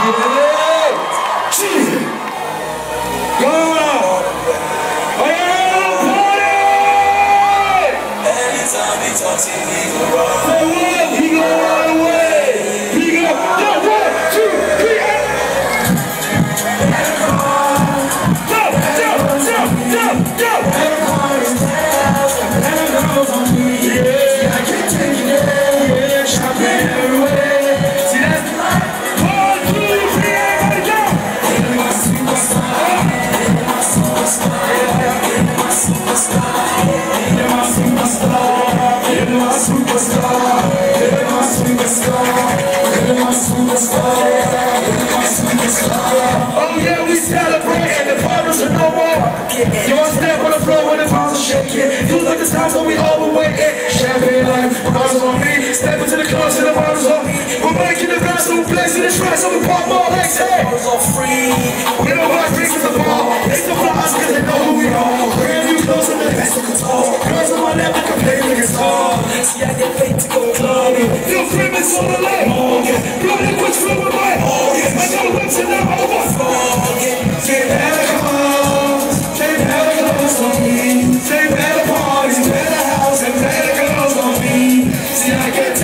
Oh so we overweight. Champagne life, bottles on me. Step into the club, and the bottles on me. We're making the best, so we're the track, so we pop more legs. Hey, bottles all free. We know why drinks is the bar. They still fly us cause they know who we are. Brand new clothes and the best of guitar. Girls on my lap, I can play the guitar. See, I get paid to go clubbing. Feel it's on the left. Blood and quits from my mind.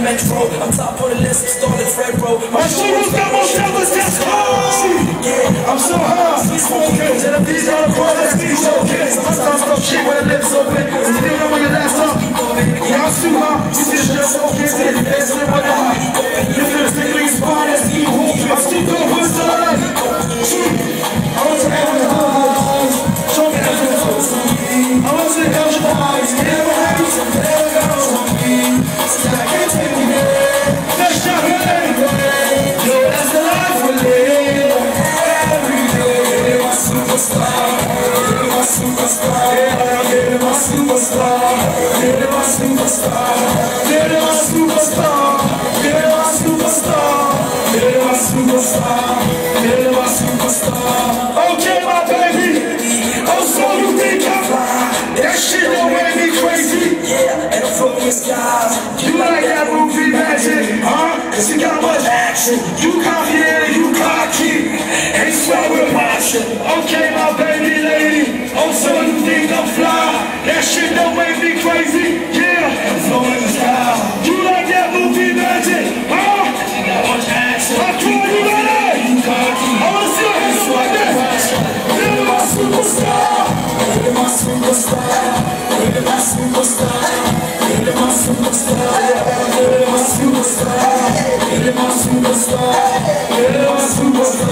metro. I'm top of the list, started Fred bro. My more sellers, that's cold. Yeah, I'm so high, we smoking. And if these are the boys, My superstar. My superstar. Okay, my baby. Oh, so you think I'm fly? That shit don't make me crazy. yeah, and I'm from the skies. You like that movie magic, huh? Cause you got much action. You confident and you cocky. And you swear with passion. Okay, my baby my superstar. You're my superstar. You're my superstar. You're my superstar. You're my superstar. Hurry up.